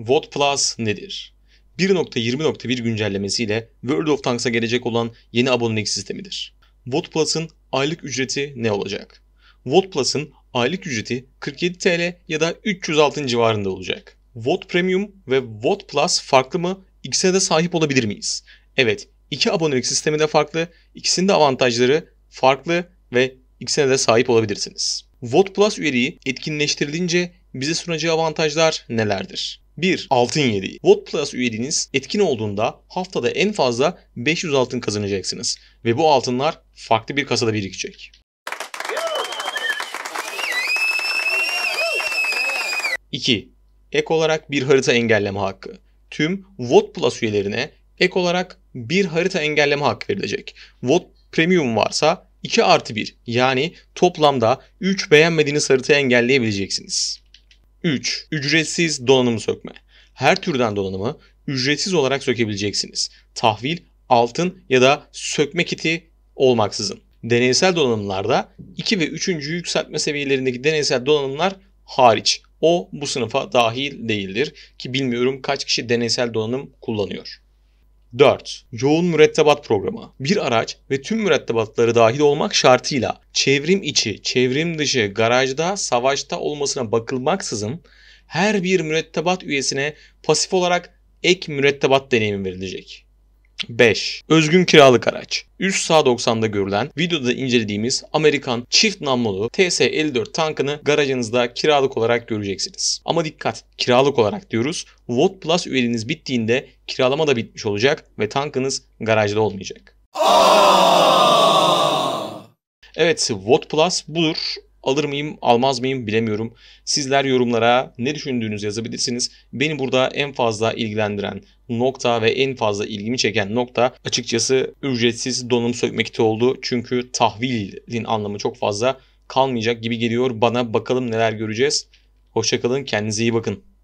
VOD Plus nedir? 1.20.1 güncellemesiyle World of Tanks'a gelecek olan yeni abonelik sistemidir. VOD Plus'ın aylık ücreti ne olacak? VOD Plus'ın aylık ücreti 47 TL ya da 300 altın civarında olacak. VOD Premium ve VOD Plus farklı mı? İkisine de sahip olabilir miyiz? Evet, iki abonelik sistemi de farklı, ikisinin de avantajları farklı ve ikisine de sahip olabilirsiniz. VOD Plus üyeliği etkinleştirilince bize sunacağı avantajlar nelerdir? 1. Altın yediği. VOD Plus üyeliğiniz etkin olduğunda haftada en fazla 500 altın kazanacaksınız. Ve bu altınlar farklı bir kasada birikecek. 2. Ek olarak bir harita engelleme hakkı. Tüm VOD Plus üyelerine ek olarak bir harita engelleme hakkı verilecek. VOD Premium varsa 2 artı 1 yani toplamda 3 beğenmediğiniz haritayı engelleyebileceksiniz. 3. Ücretsiz donanım sökme. Her türden donanımı ücretsiz olarak sökebileceksiniz. Tahvil, altın ya da sökme kiti olmaksızın. Deneysel donanımlarda 2 ve 3. yükseltme seviyelerindeki deneysel donanımlar hariç. O bu sınıfa dahil değildir ki bilmiyorum kaç kişi deneysel donanım kullanıyor. 4. Yoğun mürettebat programı. Bir araç ve tüm mürettebatları dahil olmak şartıyla çevrim içi, çevrim dışı, garajda, savaşta olmasına bakılmaksızın her bir mürettebat üyesine pasif olarak ek mürettebat deneyimi verilecek. 5. Özgün kiralık araç. Üst sağ 90'da görülen videoda incelediğimiz Amerikan çift namlulu TS-54 tankını garajınızda kiralık olarak göreceksiniz. Ama dikkat kiralık olarak diyoruz. VOD Plus üyeliğiniz bittiğinde kiralama da bitmiş olacak ve tankınız garajda olmayacak. Evet VOD Plus budur. Alır mıyım, almaz mıyım bilemiyorum. Sizler yorumlara ne düşündüğünüzü yazabilirsiniz. Beni burada en fazla ilgilendiren nokta ve en fazla ilgimi çeken nokta açıkçası ücretsiz donanım sökme kiti oldu. Çünkü tahvilin anlamı çok fazla kalmayacak gibi geliyor bana. Bakalım neler göreceğiz. Hoşçakalın, kendinize iyi bakın.